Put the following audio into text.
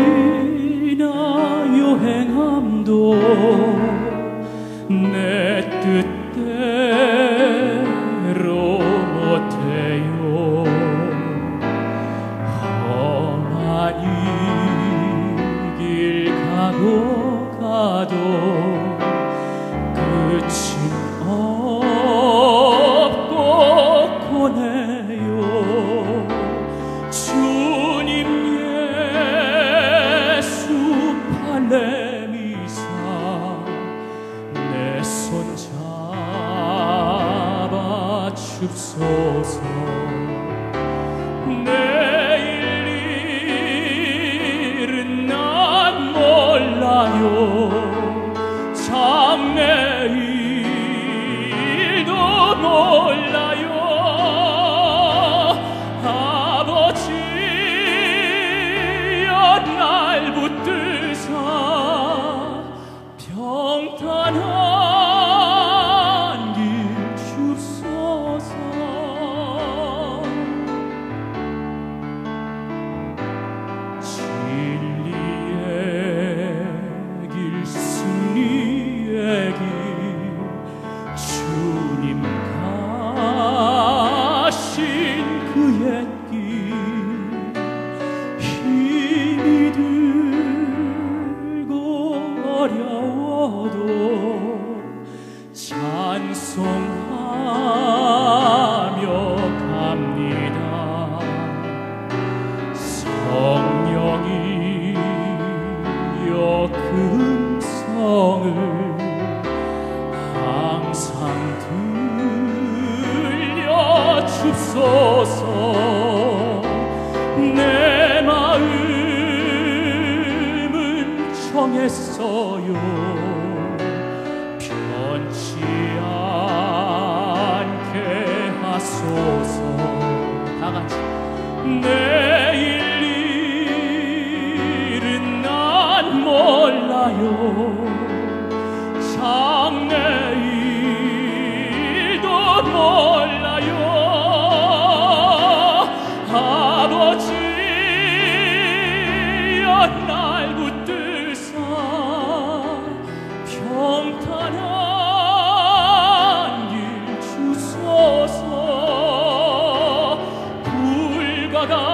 불행이나 여행함도 내 뜻대로 줍소서. 내 찬송하며 갑니다. 성령이 여 금성을 항상 들려 줍소서. 내 마음은 정했어요 하소서 다 같이. 내일 일은 난 몰라요. 장래 oh